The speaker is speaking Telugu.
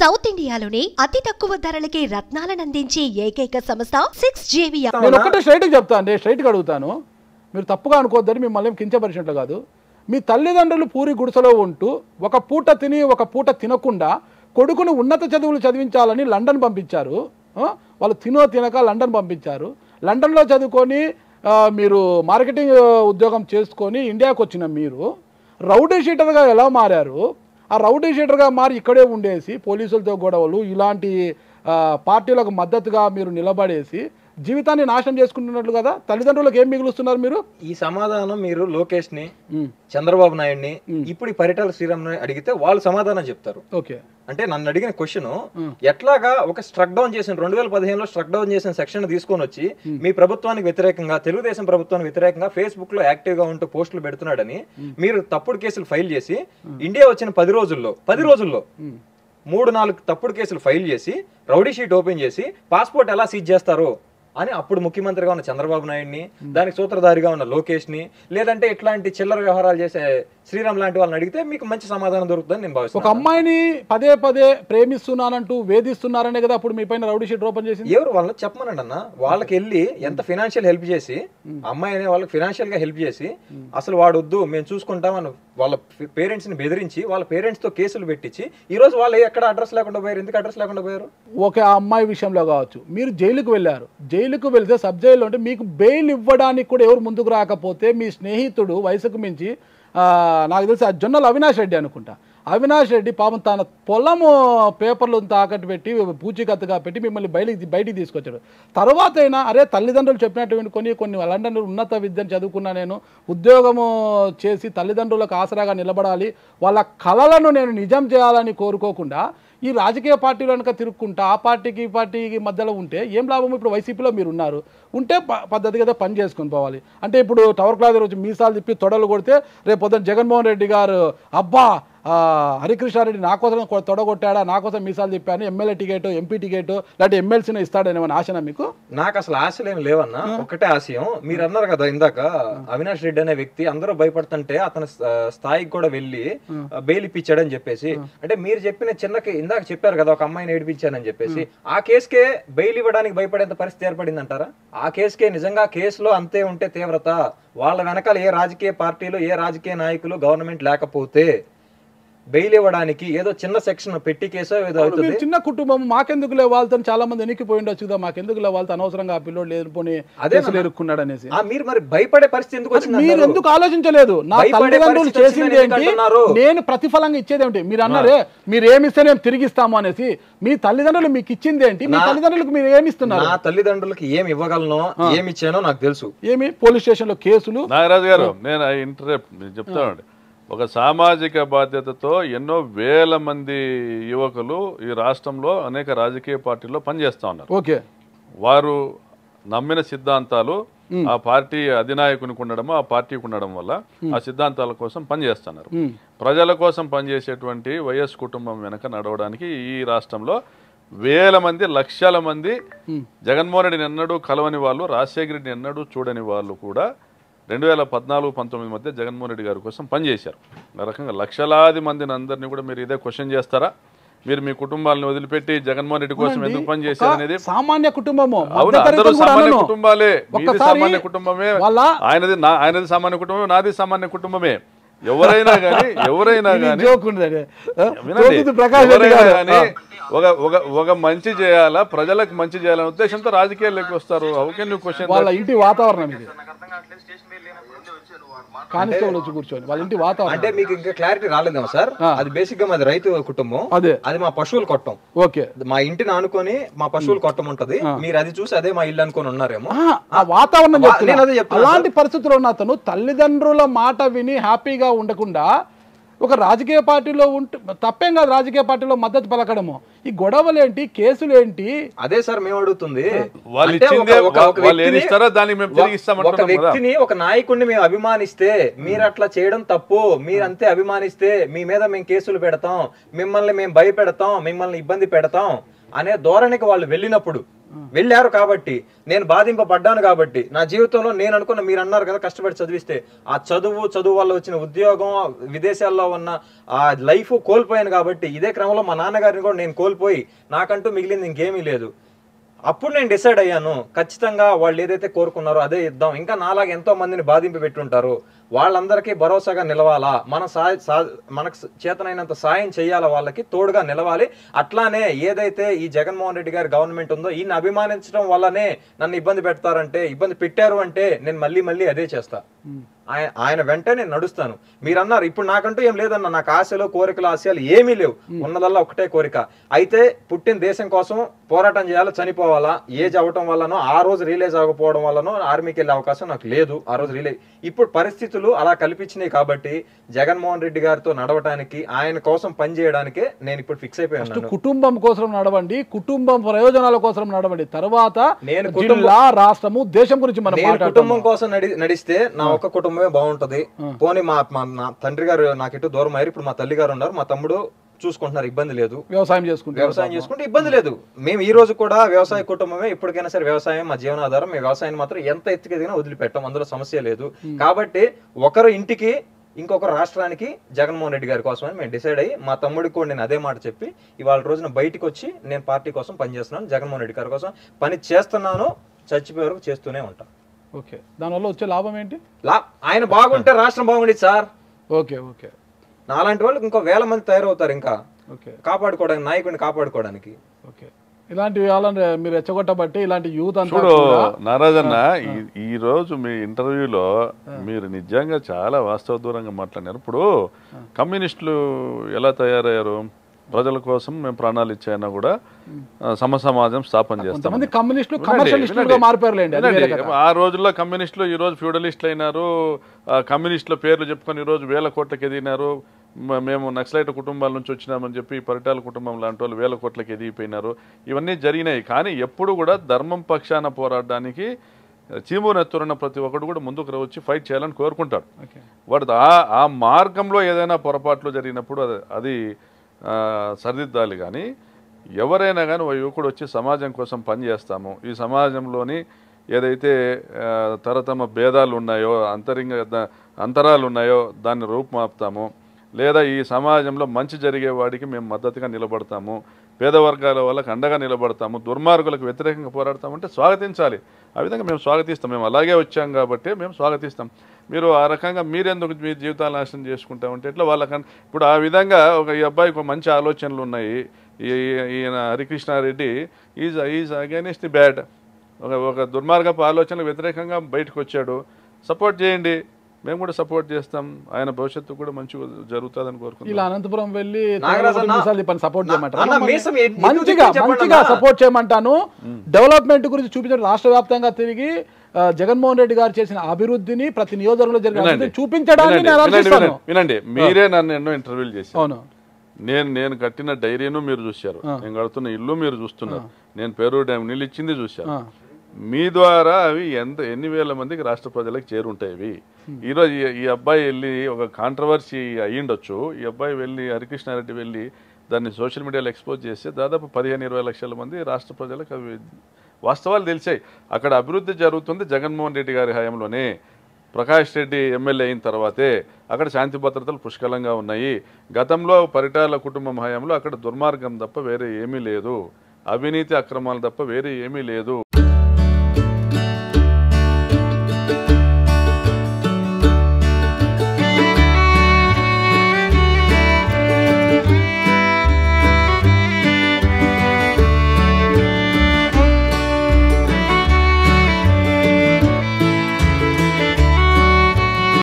సౌత్ ఇండియాలోనే అతి తక్కువ ధరలకి రత్నాలనందించే ఏకైక సంస్థ సిక్స్ జేవియా నేను ఒక్కటే స్ట్రైట్ చెప్తాను స్ట్రైట్ అడుగుతాను. మీరు తప్పుగా అనుకోవద్దని మిమ్మల్ని ఏం కించపరిచినట్లు కాదు. మీ తల్లిదండ్రులు పూరి గుడిసెలో ఉంటూ ఒక పూట తిని ఒక పూట తినకుండా కొడుకును ఉన్నత చదువులు చదివించాలని లండన్ పంపించారు. వాళ్ళు తినో తినక లండన్ పంపించారు. లండన్లో చదువుకొని మీరు మార్కెటింగ్ ఉద్యోగం చేసుకొని ఇండియాకు వచ్చిన మీరు రౌడీ షీటర్గా ఎలా మారారు? ఆ రౌడీ షీటర్గా మారి ఇక్కడే ఉండేసి పోలీసులతో గొడవలు ఇలాంటి పార్టీలకు మద్దతుగా మీరు నిలబడేసి జీవితాన్ని నాశనం చేసుకుంటున్నట్లు కదా? తల్లిదండ్రులకు ఏం మిగులుస్తున్నారు మీరు? ఈ సమాధానం మీరు లోకేష్ని చంద్రబాబు నాయుడిని ఇప్పుడు పరిటాల శ్రీరామ్ అడిగితే వాళ్ళు సమాధానం చెప్తారు. ఓకే. అంటే నన్ను అడిగిన క్వశ్చన్ ఎట్లాగా ఒక స్ట్రక్ డౌన్ చేసిన రెండు వేల పదిహేనులో స్ట్రక్ డౌన్ చేసిన సెక్షన్ తీసుకొని వచ్చి మీ ప్రభుత్వానికి వ్యతిరేకంగా తెలుగుదేశం ప్రభుత్వానికి వ్యతిరేకంగా ఫేస్బుక్లో యాక్టివ్గా ఉంటూ పోస్టులు పెడుతున్నాడని మీరు తప్పుడు కేసులు ఫైల్ చేసి ఇండియా వచ్చిన పది రోజుల్లో పది రోజుల్లో మూడు నాలుగు తప్పుడు కేసులు ఫైల్ చేసి రౌడీ షీట్ ఓపెన్ చేసి పాస్పోర్ట్ ఎలా సీజ్ చేస్తారో అని అప్పుడు ముఖ్యమంత్రిగా ఉన్న చంద్రబాబు నాయుడిని దానికి సూత్రధారిగా ఉన్న లోకేష్ని లేదంటే ఇట్లాంటి చిల్లర వ్యవహారాలు చేసే శ్రీరామ్ లాంటి వాళ్ళని అడిగితే మీకు మంచి సమాధానం దొరుకుతుందని నేను ఒక భావిస్తున్నాను అమ్మాయిని పదే పదే ప్రేమిస్తున్నానంటూ వేధిస్తున్నారనే కదా అప్పుడు మీ పైన రౌడీ షీట్ ఓపెన్ చేసింది? ఎవరు వాళ్ళని చెప్పమనండి అన్న. వాళ్ళకి వెళ్ళి ఎంత ఫినాన్షియల్ హెల్ప్ చేసి అమ్మాయి అనే వాళ్ళకి ఫినాన్షియల్గా హెల్ప్ చేసి అసలు వాడు వద్దు మేము చూసుకుంటామని వాళ్ళ పేరెంట్స్ని బెదిరించి వాళ్ళ పేరెంట్స్తో కేసులు పెట్టించి ఈ రోజు వాళ్ళు ఎక్కడ అడ్రస్ లేకుండా పోయారు? ఎందుకు అడ్రస్ లేకుండా పోయారు? ఒక అమ్మాయి విషయంలో కావచ్చు. మీరు జైలుకు వెళ్ళారు. జైలుకు వెళ్తే సబ్ జైల్లో ఉంటే మీకు బెయిల్ ఇవ్వడానికి కూడా ఎవరు ముందుకు రాకపోతే మీ స్నేహితుడు వయసుకు మించి నాకు తెలిసి ఆ జొన్నలు అవినాష్ రెడ్డి అనుకుంటా. అవినాష్ రెడ్డి పాపం తన పొలము పేపర్లు తాకట్టు పెట్టి పూచికత్తుగా పెట్టి మిమ్మల్ని బయటికి బయటికి తీసుకొచ్చాడు. తర్వాత అయినా అరే తల్లిదండ్రులు చెప్పినట్టు కొన్ని కొన్ని లండన్ ఉన్నత విద్యను చదువుకున్నా నేను ఉద్యోగము చేసి తల్లిదండ్రులకు ఆసరాగా నిలబడాలి వాళ్ళ కళలను నేను నిజం చేయాలని కోరుకోకుండా ఈ రాజకీయ పార్టీలు కనుక తిరుక్కుంటా ఆ పార్టీకి ఈ పార్టీకి మధ్యలో ఉంటే ఏం లాభం? ఇప్పుడు వైసీపీలో మీరు ఉన్నారు ఉంటే ప- పద్ధతిగా పని చేసుకొని పోవాలి. అంటే ఇప్పుడు టవర్ క్లాస్ రోజు మీసాలు తిప్పి తొడలు కొడితే రేపు పొద్దున్న జగన్మోహన్ రెడ్డి గారు అబ్బా హరికృష్ణారెడ్డి నా కోసం తొడగొట్టాడా? నా కోసం మీసాలు తిప్పాను? ఎమ్మెల్యే టికెట్ ఎంపీ టికెట్ లేదంటే ఎమ్మెల్సీని ఇస్తాడనేమని ఆశనా మీకు? నాకు అసలు ఆశలు లేవన్నా. ఒకటే ఆశయం. మీరు అన్నారు కదా ఇందాక అవినాష్ రెడ్డి అనే వ్యక్తి అందరూ భయపడుతుంటే అతని స్థా- స్థాయికి కూడా వెళ్ళి బెయిల్ ఇప్పించాడని చెప్పేసి అంటే మీరు చెప్పిన చిన్నకి ఇందాక చెప్పారు కదా ఒక అమ్మాయిని ఏడిపించానని చెప్పేసి ఆ. కేసుకే బెయిల్ ఇవ్వడానికి భయపడేంత పరిస్థితి ఏర్పడింది అంటారా ఆ కేసుకే నిజంగా కేసులో అంతే ఉంటే తీవ్రత. వాళ్ళ వెనకాల ఏ రాజకీయ పార్టీలు ఏ రాజకీయ నాయకులు గవర్నమెంట్ లేకపోతే బెయిల్ ఇవ్వడానికి ఏదో చిన్న సెక్షన్ పెట్టి కేసో ఏదో అవుతుంది. మీరు చిన్న కుటుంబం మాకెందుకులే వాళ్ళతో చాలా మంది ఎన్నికిపోయి ఉండొచ్చు కదా మాకెందుకులే వాళ్ళతో అనవసరంగా ఆ పిల్లోడు లేనిపోని అదే ఎరుక్కున్నాడు అనేసి. ఆ, మీరు మరి భయపడే పరిస్థితి ఎందుకు వచ్చింది మీరు? ఎందుకు ఆలోచించలేదు? నా తల్లిదండ్రులు చేసింది ఏంటి? నేను ప్రతిఫలంగా ఇచ్చేది ఏమిటి? మీరు అన్నారే మీరు ఏమి ఇస్తే నేను తిరిగి ఇస్తాము అనేసి. మీ తల్లిదండ్రులు మీకు ఇచ్చింది ఏంటి? మీ తల్లిదండ్రులకు మీరు ఏమి ఇస్తున్నారు? నా తల్లిదండ్రులకి ఏమి ఇవ్వగలనో? ఏమి ఇచ్చానో నాకు తెలుసు. ఏమి? పోలీస్ స్టేషన్లో కేసులు? నాగరాజు గారు నేను ఇంటరప్ట్ చెప్తానండి. ఒక సామాజిక బాధ్యతతో ఎన్నో వేల మంది యువకులు ఈ రాష్ట్రంలో అనేక రాజకీయ పార్టీల్లో పనిచేస్తా ఉన్నారు. ఓకే. వారు నమ్మిన సిద్ధాంతాలు ఆ పార్టీ అధినాయకునికి ఉండడము ఆ పార్టీకి ఉండడం వల్ల ఆ సిద్ధాంతాల కోసం పనిచేస్తున్నారు. ప్రజల కోసం పనిచేసేటువంటి వైఎస్ కుటుంబం వెనక నడవడానికి ఈ రాష్ట్రంలో వేల మంది లక్షల మంది జగన్మోహన్ రెడ్డిని ఎన్నడూ కలవని వాళ్ళు రాజశేఖర రెడ్డిని ఎన్నడూ చూడని వాళ్ళు కూడా రెండు వేల పద్నాలుగు పంతొమ్మిది మధ్య జగన్మోహన్ రెడ్డి గారి కోసం పనిచేశారు. ఆ రకంగా లక్షలాది మందిని అందరినీ కూడా మీరు ఇదే క్వశ్చన్ చేస్తారా? మీరు మీ కుటుంబాలను వదిలిపెట్టి జగన్మోహన్ రెడ్డి కోసం ఎందుకు పనిచేశారు అనేది? ఒక సామాన్య కుటుంబము. అవును? అందరూ సామాన్య. కుటుంబాలే. సామాన్య కుటుంబమే. ఆయనది నా ఆయనది సామాన్య కుటుంబమే నాది సామాన్య కుటుంబమే. ఎవరైనా కానీ ఎవరైనా కానీ ఒక ఒక ఒక మంచి చేయాలా ప్రజలకు మంచి చేయాలనే ఉద్దేశంతో రాజకీయాల్లోకి వస్తారు. హౌ కెన్ యూ క్వశ్చన్ వాళ్ళ ఇంటి వాతావరణం ఇది. కానిస్టేబుల్ వచ్చి కూర్చొని వాళ్ళ ఇంటి అంటే వాతావరణం మీకు ఇంకా క్లారిటీ రాలేదేమో సార్. అది బేసిక్గా మాది రైతు కుటుంబం. అదే. అది మా పశువులు కొట్టం. ఓకే. మా ఇంటిని ఆనుకొని మా పశువులు కొట్టం ఉంటది. మీరు అది చూసి అదే మా ఇల్లు అనుకొని ఉన్నారేమో. ఆ, వాతావరణం వా- చెప్తున్నా. నేను అదే చెప్తున్నా, అలాంటి పరిస్థితుల్లో ఉన్న అతను తల్లిదండ్రుల మాట విని హ్యాపీగా ఉండకుండా ఒక రాజకీయ పార్టీలో ఉంటూ తప్పేం కాదు రాజకీయ పార్టీలో మద్దతు పలకడము. ఈ గొడవలేంటి కేసులేంటి? అదే సార్ మేము అడుగుతుంది. వాళ్ళు అంటే ఇచ్చిందే ఒక- వ్యక్తిని ఒక నాయకుడిని మేము అభిమానిస్తే మీరు అట్లా చేయడం తప్పు. మీరు అంతే అభిమానిస్తే మీ మీద మేము కేసులు పెడతాం. మిమ్మల్ని మేము భయపెడతాం. మిమ్మల్ని ఇబ్బంది పెడతాం. అనే ధోరణికి వాళ్ళు వెళ్ళినప్పుడు వెళ్ళారు కాబట్టి నేను బాధింపబడ్డాను కాబట్టి నా జీవితంలో నేను అనుకున్న మీరు అన్నారు కదా కష్టపడి చదివిస్తే ఆ చదువు చదువు వల్ల వచ్చిన ఉద్యోగం విదేశాల్లో ఉన్న ఆ లైఫ్ కోల్పోయాను కాబట్టి ఇదే క్రమంలో మా నాన్నగారిని కూడా నేను కోల్పోయి నాకంటూ మిగిలింది ఇంకేమీ లేదు. అప్పుడు నేను డిసైడ్ అయ్యాను ఖచ్చితంగా వాళ్ళు ఏదైతే కోరుకున్నారో అదే ఇద్దాం. ఇంకా నాలాగా ఎంతో మందిని బాధింప పెట్టుంటారు వాళ్ళందరికీ భరోసాగా నిలవాలా? మన సాయ సా- మనకు చేతనైనంత సాయం చేయాలా వాళ్ళకి? తోడుగా నిలవాలి. అట్లానే ఏదైతే ఈ జగన్మోహన్ రెడ్డి గారి గవర్నమెంట్ ఉందో ఈయన అభిమానించడం వల్లనే నన్ను ఇబ్బంది పెడతారంటే ఇబ్బంది పెట్టారు అంటే నేను మళ్ళీ మళ్ళీ అదే చేస్తా. ఆయన ఆయన వెంట నేను నడుస్తాను. మీరు అన్నారు ఇప్పుడు నాకంటూ ఏం లేదన్న నాకు ఆశలు కోరికలు ఆశయాలు ఏమీ లేవు. ఉన్నదల్లా ఒకటే కోరిక. అయితే పుట్టిన దేశం కోసం పోరాటం చేయాలి చనిపోవాలా ఏజ్ అవ్వటం వల్లనో ఆ రోజు రిలీజ్ అవ్వకపోవడం వల్లనో ఆర్మీకి వెళ్ళే అవకాశం నాకు లేదు. ఆ రోజు రిలీజ్ ఇప్పుడు పరిస్థితులు అలా కల్పించినాయి కాబట్టి జగన్మోహన్ రెడ్డి గారితో నడవటానికి ఆయన కోసం పనిచేయడానికే నేను ఇప్పుడు ఫిక్స్ అయిపోయి ఫస్ట్ ఉన్నాను కుటుంబం కోసం నడవండి కుటుంబం ప్రయోజనాల కోసం నడవండి. తర్వాత నేను జిల్లా రాష్ట్రము దేశం గురించి మనం నేను కుటుంబం కోసం నడి నడిస్తే నా ఒక్క కుటుంబమే బాగుంటది. పోనీ మా మా నా తండ్రి గారు నాకు ఇటు దూరం అయ్యారు ఇప్పుడు మా తల్లి గారు ఉన్నారు మా తమ్ముడు చూసుకుంటున్నారు ఇబ్బంది లేదు. వ్యవసాయం చేసుకుంటాం వ్యవసాయం చేసుకుంటే ఇబ్బంది లేదు. మేము ఈ రోజు కూడా వ్యవసాయ కుటుంబమే ఇప్పటికైనా సరే వ్యవసాయం మా జీవనాధారం మేము వ్యవసాయాన్ని మాత్రం ఎంత ఎత్తుకెదిగినా వదిలిపెట్టాం అందులో సమస్య లేదు. కాబట్టి ఒకరు ఇంటికి ఇంకొక రాష్ట్రానికి జగన్మోహన్ రెడ్డి గారి కోసమని మేము డిసైడ్ అయ్యి మా తమ్ముడికి కూడా నేను అదే మాట చెప్పి ఇవాళ రోజున బయటికి వచ్చి నేను పార్టీ కోసం పనిచేస్తున్నాను జగన్మోహన్ రెడ్డి గారి కోసం పని చేస్తున్నాను చచ్చిపోయే వరకు చేస్తూనే ఉంటాను ఓకే. దానివల్ల వచ్చే లాభం ఏంటి? లా ఆయన బాగుంటే రాష్ట్రం బాగుండేది సార్. Okay okay. నాలాంటి వాళ్ళు ఇంకో వేల మంది తయారవుతారు ఇంకా. ఓకే. కాపాడుకోవడానికి నాయకుడిని కాపాడుకోవడానికి. ఓకే. ఇలాంటి వాళ్ళని మీరు రెచ్చగొట్టబట్టి ఇలాంటి యూత్ అంతా చూడు కూడా నారాజన్న ఈ- ఈ రోజు మీ ఇంటర్వ్యూలో మీరు నిజంగా చాలా వాస్తవ దూరంగా మాట్లాడినారు. ఇప్పుడు కమ్యూనిస్టులు ఎలా తయారయ్యారు? ప్రజల కోసం మేము ప్రాణాలు ఇచ్చాయినా కూడా సమ సమాజం స్థాపన చేస్తాం. ఆ రోజుల్లో కమ్యూనిస్టులు ఈ రోజు ఫ్యూడలిస్టులు అయినారు ఆ, కమ్యూనిస్టుల పేర్లు చెప్పుకొని ఈ రోజు వేల కోట్లకి ఎదిగినారు మేము నక్సలైట్ కుటుంబాల నుంచి వచ్చినామని చెప్పి పరిటాల కుటుంబం లాంటి వాళ్ళు వేల కోట్లకి ఎదిగిపోయినారు. ఇవన్నీ జరిగినాయి. కానీ ఎప్పుడు కూడా ధర్మం పక్షాన పోరాడడానికి చీమునెత్తురున్న ప్రతి ఒక్కడు కూడా ముందుకు వచ్చి ఫైట్ చేయాలని కోరుకుంటాడు వాడు ఆ మార్గంలో ఏదైనా పొరపాట్లు జరిగినప్పుడు అది సరిదిద్దాలి. కానీ ఎవరైనా కానీ ఓ యువకుడు వచ్చి సమాజం కోసం పనిచేస్తాము ఈ సమాజంలోని ఏదైతే తరతమ భేదాలు ఉన్నాయో అంతరింగ అంతరాలు ఉన్నాయో దాన్ని రూపుమాపుతాము. లేదా ఈ సమాజంలో మంచి జరిగే వాడికి మేము మద్దతుగా నిలబడతాము. పేద వర్గాల వాళ్ళకి అండగా నిలబడతాము. దుర్మార్గులకు వ్యతిరేకంగా పోరాడతామంటే స్వాగతించాలి. ఆ విధంగా మేము స్వాగతిస్తాం. మేము అలాగే వచ్చాం కాబట్టి మేము స్వాగతిస్తాం. మీరు ఆ రకంగా మీరెందుకు మీ జీవితాలు నాశనం చేసుకుంటామంటే ఎట్లా వాళ్ళకన్నా ఇప్పుడు ఆ విధంగా ఒక ఈ అబ్బాయికి ఒక మంచి ఆలోచనలు ఉన్నాయి. ఈ- ఈయన Harikrishna Reddy is is against the bad ఒక ఒక దుర్మార్గపు ఆలోచనకు వ్యతిరేకంగా బయటకు వచ్చాడు. సపోర్ట్ చేయండి. మేము కూడా సపోర్ట్ చేస్తాం. ఆయన భవిష్యత్తు కూడా మంచిగా జరుగుతుందని ఇలా కోరుకుంటున్నాం అనంతపురం వెళ్ళి సపోర్ట్ మంచిగా. సపోర్ట్ చేయమంటాను. డెవలప్మెంట్ గురించి చూపించడం రాష్ట్ర వ్యాప్తంగా తిరిగి జగన్మోహన్ రెడ్డి గారు చేసిన అభివృద్ధిని ప్రతి నియోజకవర్గంలో జరిగిన చూపించడానికి వినండి. మీరే నన్ను ఎన్నో ఇంటర్వ్యూలు చేశారు. అవును. నేను నేను కట్టిన డైరీను మీరు చూశారు. నేను కడుతున్న ఇల్లు మీరు చూస్తున్నారు. నేను పేరు డ్యామ్ నీళ్ళు ఇచ్చింది చూశారు. ఆ. మీ ద్వారా అవి ఎంత ఎన్ని వేల మందికి రాష్ట్ర ప్రజలకు చేరుంటాయి అవి ఈరోజు ఈ- ఈ అబ్బాయి వెళ్ళి ఒక కాంట్రవర్సీ అయ్యిండొచ్చు. ఈ అబ్బాయి వెళ్ళి హరికృష్ణారెడ్డి వెళ్ళి దాన్ని సోషల్ మీడియాలో ఎక్స్పోజ్ చేస్తే దాదాపు పదిహేను ఇరవై లక్షల మంది రాష్ట్ర ప్రజలకు అవి వాస్తవాలు తెలిసాయి. అక్కడ అభివృద్ధి జరుగుతుంది జగన్మోహన్ రెడ్డి గారి హయాంలోనే. ప్రకాష్ రెడ్డి ఎమ్మెల్యే అయిన తర్వాతే అక్కడ శాంతి భద్రతలు పుష్కలంగా ఉన్నాయి. గతంలో పరిటాల కుటుంబం హయాంలో అక్కడ దుర్మార్గం తప్ప వేరే ఏమీ లేదు. అవినీతి అక్రమాలు తప్ప వేరే ఏమీ లేదు.